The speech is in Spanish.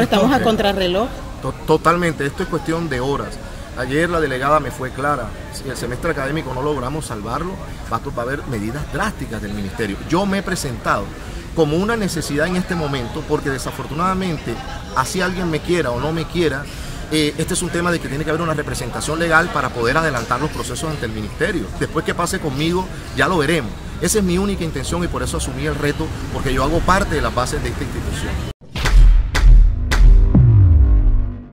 Estamos a contrarreloj. Totalmente, esto es cuestión de horas. Ayer la delegada me fue clara, si el semestre académico no logramos salvarlo, va a haber medidas drásticas del ministerio. Yo me he presentado como una necesidad en este momento porque desafortunadamente, así alguien me quiera o no me quiera, eh, este es un tema de que tiene que haber una representación legal para poder adelantar los procesos ante el ministerio. Después que pase conmigo, ya lo veremos. Esa es mi única intención y por eso asumí el reto, porque yo hago parte de las bases de esta institución.